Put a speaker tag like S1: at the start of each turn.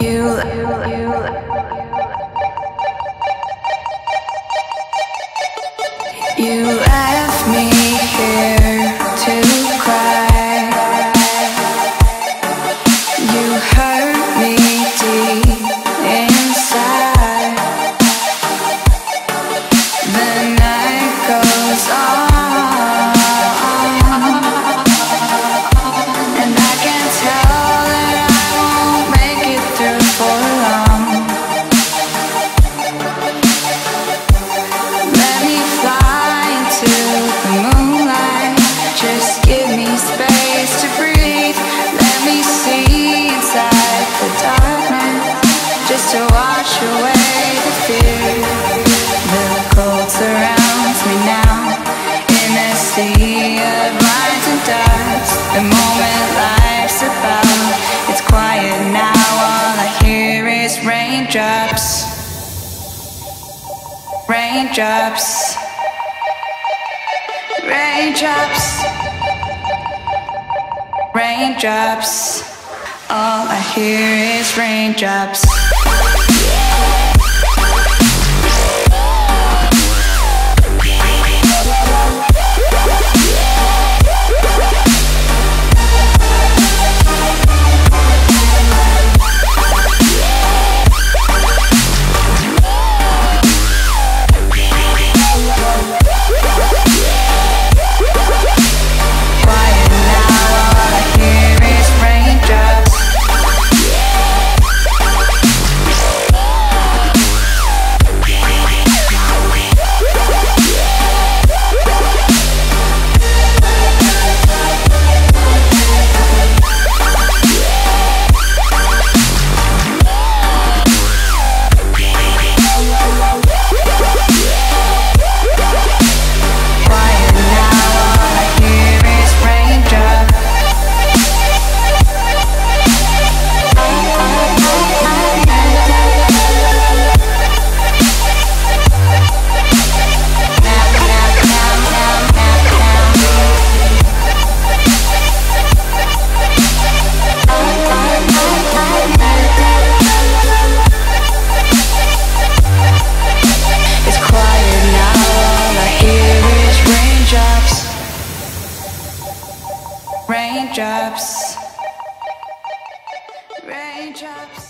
S1: You left me and The moment life's about It's quiet now, all I hear is raindrops. Raindrops. Raindrops. Raindrops. All I hear is raindrops. raindrops, raindrops.